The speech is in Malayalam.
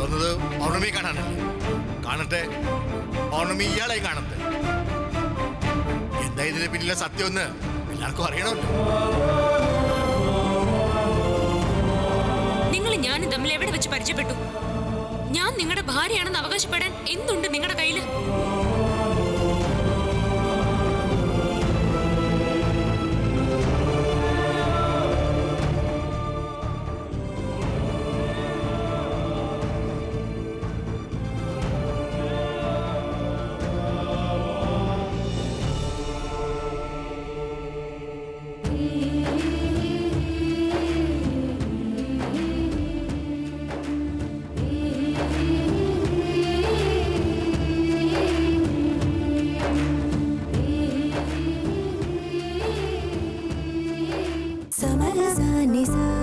വന്നത് പൗർണമി കാണാനല്ലേ. കാണട്ടെ. പൗർണമി ഇയാളായി കാണട്ടെ. എന്താ ഇതിന് പിന്നിലെ സത്യം ഒന്ന് എല്ലാവർക്കും അറിയണമല്ലോ. നിങ്ങൾ ഞാനും തമ്മിൽ എവിടെ വെച്ച് പരിചയപ്പെട്ടു? ഞാൻ നിങ്ങളുടെ ഭാര്യയാണെന്ന് അവകാശപ്പെടാൻ എന്തുണ്ട് നിങ്ങളുടെ കയ്യിൽ somebody's on the